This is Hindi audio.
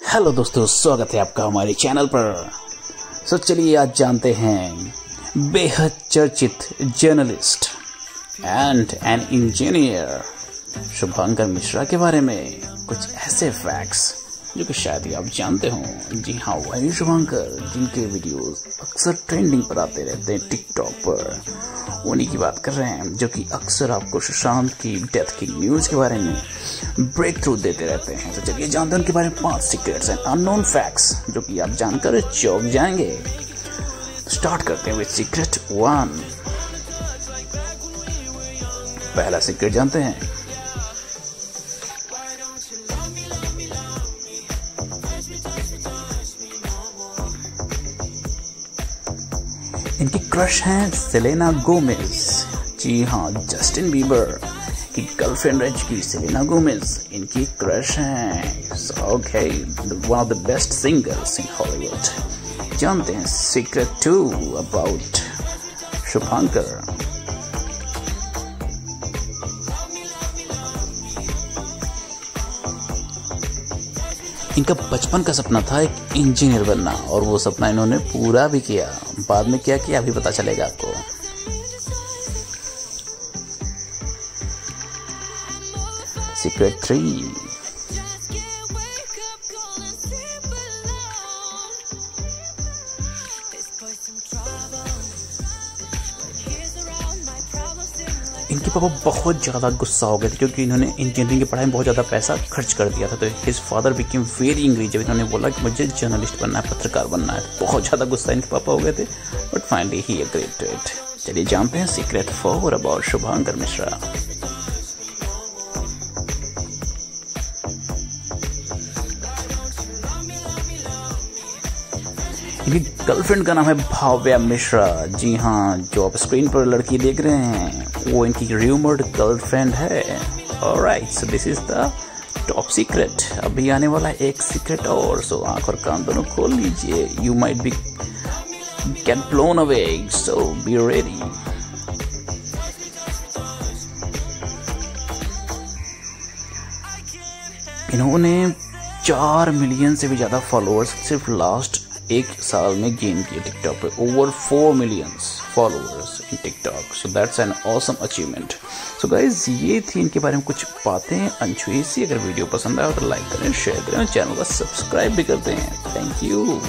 हेलो दोस्तों, स्वागत है आपका हमारे चैनल पर। सो चलिए, आज जानते हैं, बेहद चर्चित journalist and an engineer Shubhankar Mishra के बारे में कुछ ऐसे फैक्ट्स जो कि शायद ही आप जानते हो। जी हाँ वही शुभांकर, जिनके वीडियोस अक्सर ट्रेंडिंग पर आते रहते हैं टिकटॉक पर। उन्हीं की बात कर रहे हैं, जो कि अक्सर आपको सुशांत की, डेथ की न्यूज़ के बारे में ब्रेक थ्रू देते रहते हैं। तो चलिए जानते हैं उनके बारे में पाँच सीक्रेट्स एंड अननोन फैक्ट्स जो कि आप जानकर चौक जाएँगे। स्टार्ट करते हैं विद सीक्रेट वन पहला सीक्रेट जानते हैं। इनकी क्रश है सेलेना गोमेज। जी हाँ जस्टिन बीबर की गर्लफ्रेंड रह चुकी सेलेना गोमेज। इनकी क्रश है। Okay one of the best singers in Hollywood जानते हैं सीक्रेट टू अबाउट शुभांकर इनका बचपन का सपना था एक इंजीनियर बनना, और वो सपना इन्होंने पूरा भी किया। बाद में क्या किया, अभी पता चलेगा आपको। सीक्रेट थ्री इनके पापा बहुत ज़्यादा गुस्सा हो गए थे, क्योंकि इन्होंने इंजीनियरिंग की पढ़ाई में बहुत ज़्यादा पैसा खर्च कर दिया था। तो his father became very angry जब इन्होंने बोला कि मुझे जर्नलिस्ट बनना है, पत्रकार बनना है। बहुत ज़्यादा गुस्सा इनके पापा हो गए थे but finally he agreed to it चलिए जानते हैं secret four about Shubhankar Mishra. इनकी गर्लफ्रेंड का नाम है भाव्या मिश्रा। जी हाँ जो आप स्क्रीन पर लड़की देख रहे हैं, वो इनकी रूमर्ड गर्लफ्रेंड है। Alright so this is the top secret अभी आने वाला है एक सीक्रेट और सो आँख और कान दोनों खोल लीजिए। You might be get blown away so be ready इन्होंने चार मिलियन से भी ज़्यादा फॉलोअर्स सिर्फ़ लास्ट एक साल में गेन किए टिकटॉक पे over four millions followers in TikTok. So that's an awesome achievement so guys ये थी इनके बारे में कुछ बातें। अनछुई सी अगर वीडियो पसंद आए तो लाइक करें शेयर करें चैनल को सब्सक्राइब भी करते हैं थैंक यू